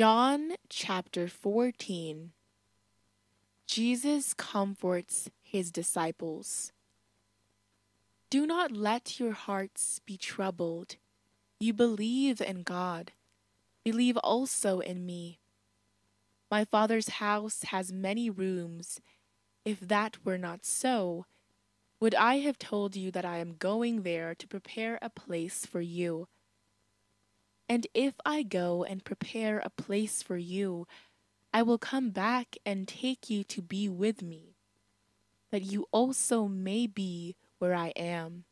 John chapter 14 Jesus comforts his disciples. Do not let your hearts be troubled. You believe in God, believe also in me. My Father's house has many rooms. If that were not so, would I have told you that I am going there to prepare a place for you? And if I go and prepare a place for you, I will come back and take you to be with me, that you also may be where I am.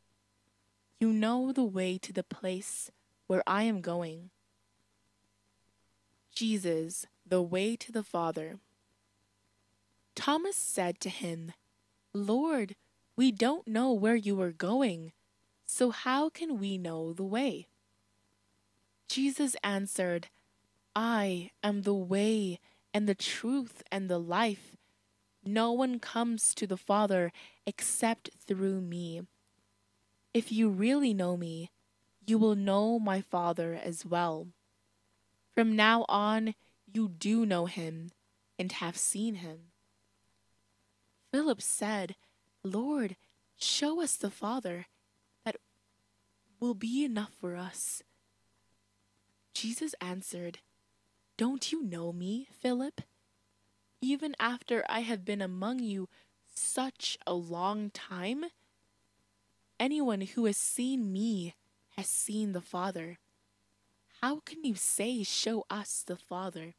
You know the way to the place where I am going. Jesus, the way to the Father. Thomas said to him, Lord, we don't know where you are going, so how can we know the way? Jesus answered, I am the way and the truth and the life. No one comes to the Father except through me. If you really know me, you will know my Father as well. From now on, you do know him and have seen him. Philip said, Lord, show us the Father. That will be enough for us. Jesus answered, Don't you know me, Philip? Even after I have been among you such a long time? Anyone who has seen me has seen the Father. How can you say, Show us the Father?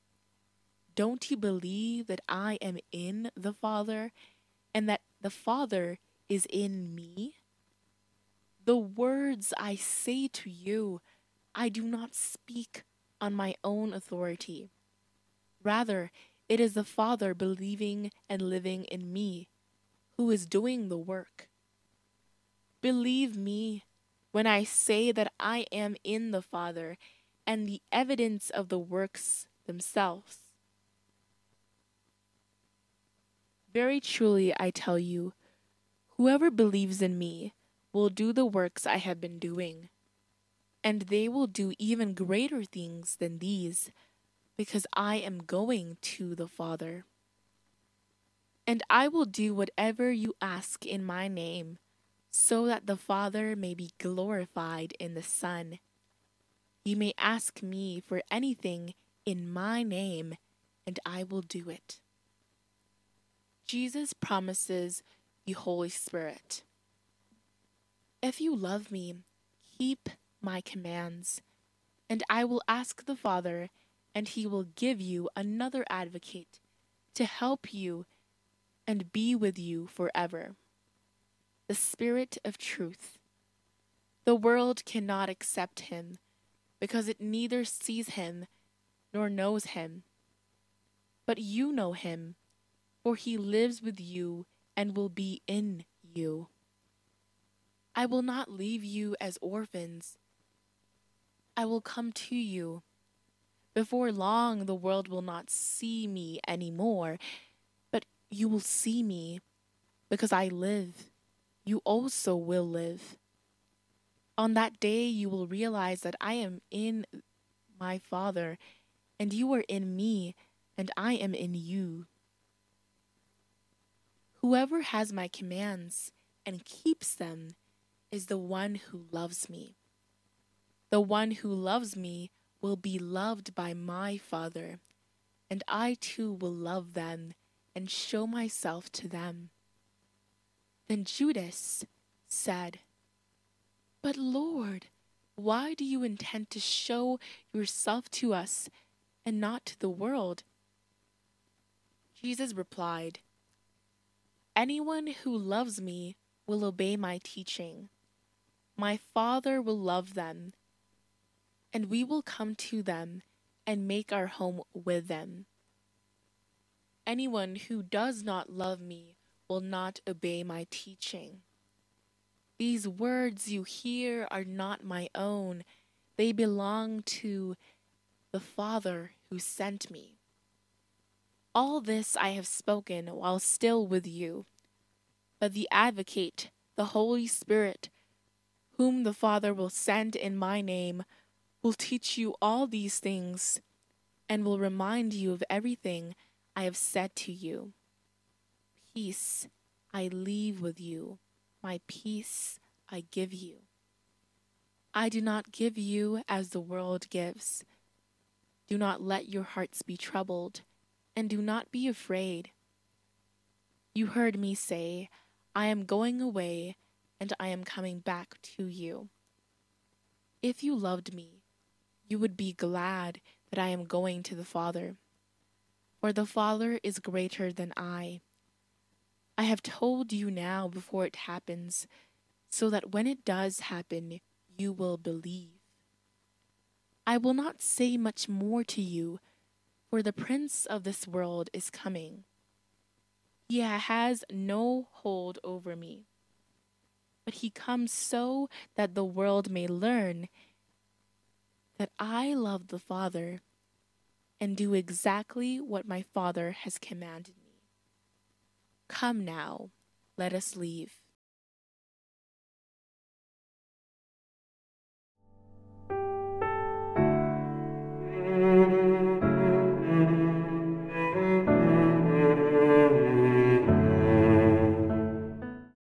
Don't you believe that I am in the Father and that the Father is in me? The words I say to you, I do not speak on my own authority. Rather, it is the Father believing and living in me who is doing the work. Believe me when I say that I am in the Father and the evidence of the works themselves. Very truly, I tell you, whoever believes in me will do the works I have been doing and they will do even greater things than these, because I am going to the Father. And I will do whatever you ask in my name, so that the Father may be glorified in the Son. You may ask me for anything in my name, and I will do it. Jesus promises the Holy Spirit. If you love me, keep my commands. And I will ask the Father, and he will give you another advocate to help you and be with you forever. The Spirit of truth. The world cannot accept him because it neither sees him nor knows him. But you know him, for he lives with you and will be in you. I will not leave you as orphans. I will come to you. Before long, the world will not see me any more, but you will see me because I live. You also will live. On that day, you will realize that I am in my Father, and you are in me, and I am in you. Whoever has my commands and keeps them is the one who loves me. The one who loves me will be loved by my Father, and I too will love them and show myself to them. Then Judas said, But Lord, why do you intend to show yourself to us and not to the world? Jesus replied, Anyone who loves me will obey my teaching. My Father will love them and we will come to them and make our home with them. Anyone who does not love me will not obey my teaching. These words you hear are not my own, they belong to the Father who sent me. All this I have spoken while still with you. But the Advocate, the Holy Spirit, whom the Father will send in my name, will teach you all these things and will remind you of everything I have said to you. Peace I leave with you, my peace I give you. I do not give you as the world gives. Do not let your hearts be troubled, and do not be afraid. You heard me say, I am going away, and I am coming back to you. If you loved me, you would be glad that I am going to the Father. For the Father is greater than I. I have told you now before it happens, so that when it does happen, you will believe. I will not say much more to you, for the prince of this world is coming. He has no hold over me. But he comes so that the world may learn that I love the Father and do exactly what my Father has commanded me. Come now, let us leave.